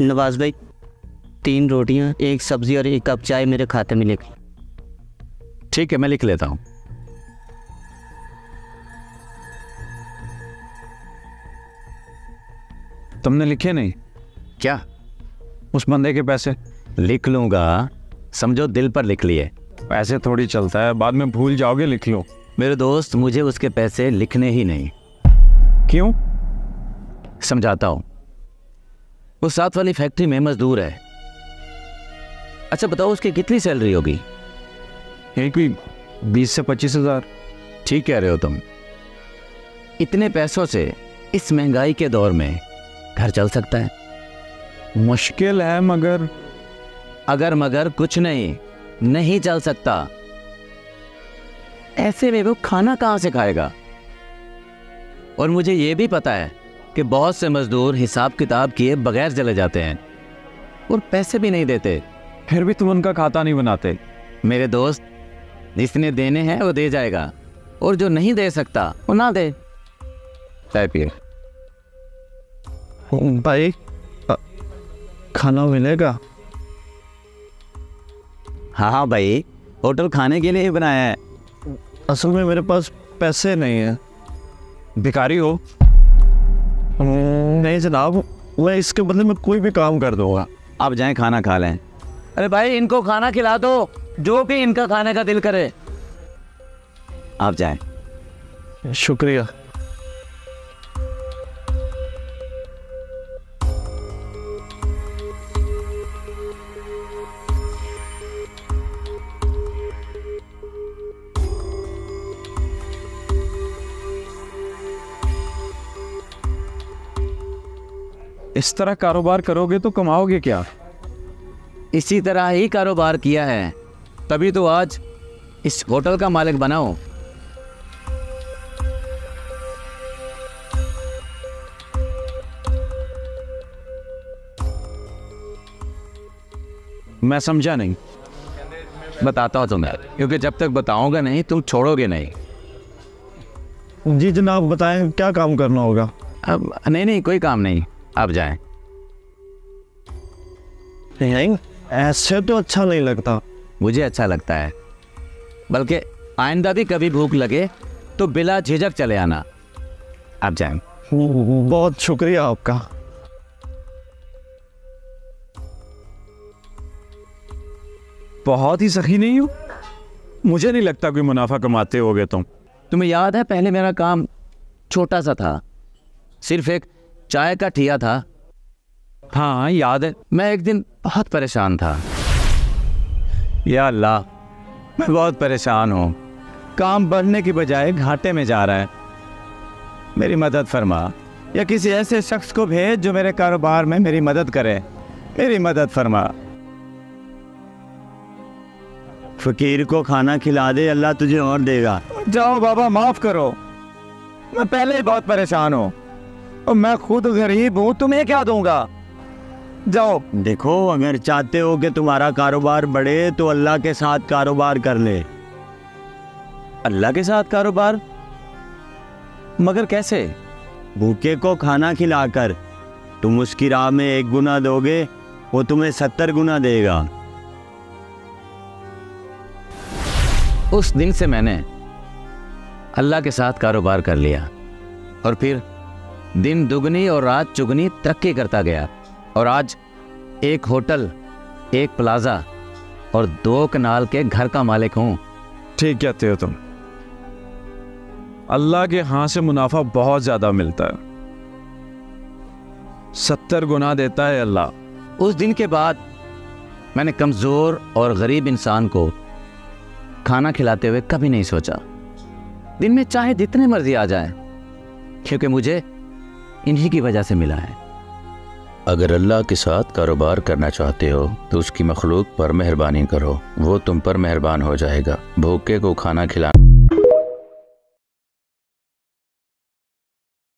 नवाज़ भाई तीन रोटियाँ एक सब्ज़ी और एक कप चाय मेरे खाते में लिख। ठीक है मैं लिख लेता हूँ। तुमने लिखे नहीं? क्या? उस बंदे के पैसे। लिख लूँगा। समझो दिल पर लिख लिए। पैसे थोड़ी चलता है बाद में भूल जाओगे लिख लो। मेरे दोस्त मुझे उसके पैसे लिखने ही नहीं। क्यों? समझाता हूँ। वो साथ वाली फैक्ट्री में मजदूर है। अच्छा बताओ उसकी कितनी सैलरी होगी? एक भी बीस से पच्चीस हज़ार। ठीक कह रहे हो तुम। इतने पैसों से इस महँगाई के दौर में घर चल सकता है। मुश्किल है मगर अगर मगर कुछ नहीं नहीं चल सकता। ऐसे में वो खाना कहाँ से खाएगा? और मुझे यह भी पता है कि बहुत से मजदूर हिसाब किताब किए बगैर चले जाते हैं और पैसे भी नहीं देते। फिर भी तुम उनका खाता नहीं बनाते। मेरे दोस्त जिसने देने हैं वो दे जाएगा और जो नहीं दे सकता वो ना दे। चाय पिए। भाई खाना मिलेगा? हाँ हाँ भाई होटल खाने के लिए ही बनाया है। असल में मेरे पास पैसे नहीं है। भिखारी हो। नहीं जनाब मैं इसके बदले में कोई भी काम कर दूँगा। आप जाए खाना खा लें। अरे भाई इनको खाना खिला दो जो भी इनका खाने का दिल करे। आप जाए। शुक्रिया। इस तरह कारोबार करोगे तो कमाओगे क्या? इसी तरह ही कारोबार किया है। तभी तो आज इस होटल का मालिक बनाओ मैं समझा नहीं। बताता हूँ तुम्हें क्योंकि जब तक बताऊँगा नहीं तुम छोड़ोगे नहीं। जी जनाब बताएँ क्या काम करना होगा? अब नहीं नहीं कोई काम नहीं। आप जाएँ। नहीं ऐसे तो अच्छा नहीं लगता। मुझे अच्छा लगता है। बल्कि आइंदा भी कभी भूख लगे तो बिला झिझक चले आना। आप जाएँ। बहुत शुक्रिया आपका। बहुत ही सखी नहीं हो? मुझे नहीं लगता कोई मुनाफा कमाते होगे तुम। तुम्हें याद है पहले मेरा काम छोटा सा था। सिर्फ़ एक चाय का ठिया था। हाँ याद है। मैं एक दिन बहुत परेशान था। या अल्लाह मैं बहुत परेशान हूँ। काम बढ़ने की बजाय घाटे में जा रहा है। मेरी मदद फरमा या किसी ऐसे शख्स को भेज जो मेरे कारोबार में मेरी मदद करे। मेरी मदद फरमा। फकीर को खाना खिला दे अल्लाह तुझे और देगा। जाओ बाबा माफ़ करो। मैं पहले ही बहुत परेशान हूँ। और मैं खुद गरीब हूँ तुम्हें क्या दूँगा? जाओ। देखो अगर चाहते हो कि तुम्हारा कारोबार बढ़े तो अल्लाह के साथ कारोबार कर ले। अल्लाह के साथ कारोबार? मगर कैसे? भूखे को खाना खिलाकर। तुम उसकी राह में एक गुना दोगे वो तुम्हें सत्तर गुना देगा। उस दिन से मैंने अल्लाह के साथ कारोबार कर लिया। और फिर दिन दुगनी और रात चुगनी तरक्की करता गया। और आज एक होटल एक प्लाजा और दो कनाल के घर का मालिक हूँ। ठीक कहते हो तुम। अल्लाह के हाथ से मुनाफा बहुत ज़्यादा मिलता है। सत्तर गुना देता है अल्लाह। उस दिन के बाद मैंने कमज़ोर और गरीब इंसान को खाना खिलाते हुए कभी नहीं सोचा। दिन में चाहे जितने मर्ज़ी आ जाए क्योंकि मुझे इन्हीं की वजह से मिला है। अगर अल्लाह के साथ कारोबार करना चाहते हो तो उसकी मखलूक पर मेहरबानी करो। वो तुम पर मेहरबान हो जाएगा। भूखे को खाना खिलाना